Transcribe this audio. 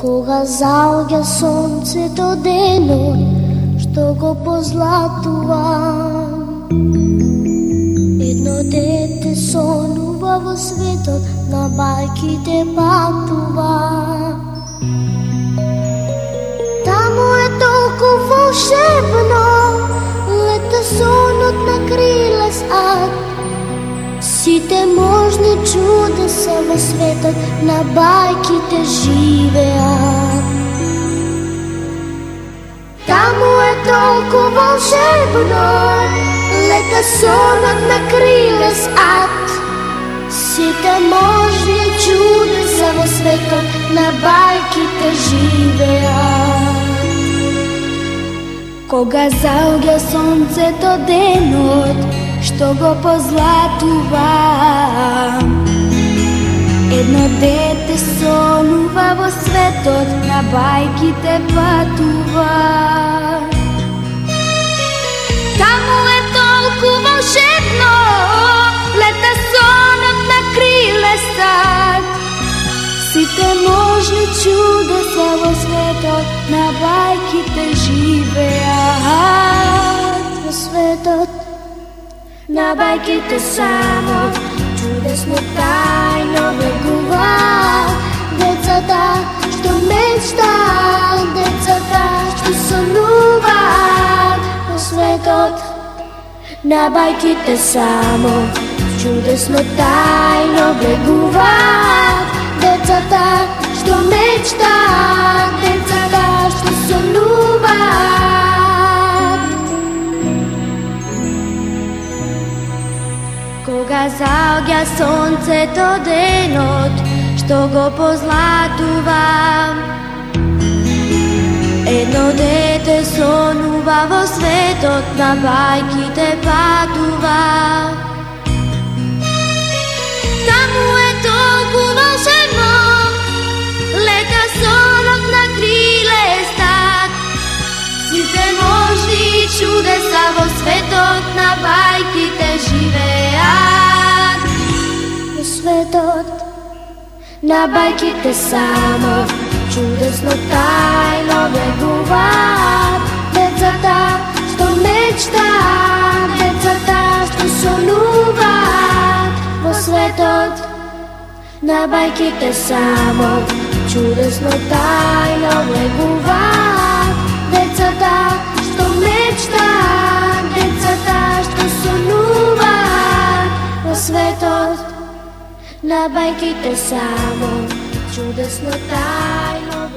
Кога заоѓа сонцето денот, што го позлатува. Едно дете сонува во светот, на бајките патува. На бајките живеа. Таму е толку волшебно, лека сонот на крилес ад Сите можни чудеса во светот на бајките живеа. Кога заоѓа сонцето денот, што го позлатувам. Едно дете сонува во светот, на бајките патува. Таму е толку волшебно, лета сонот на крилестат Сите можни чудеса во светот, на бајките живеат. Во светот на бајките само чудесно тајно на бајките само чудесно тајно влегуваат Децата што мечтаат, децата што сонуваат. Кога заоѓа сонцето денот, што го позлатува Едно дете сонува во светот, на бајките патува Таму е толку волшебно, лета сонот на криле стат Сите можни чудеса во светот на бајките живеат Во светот на бајките само чудесно тај. На бајките само. Чудесно тајно влегуваат Децата што мечтаат, децата што сонуваат Во светот на бајките само. Чудесно тајно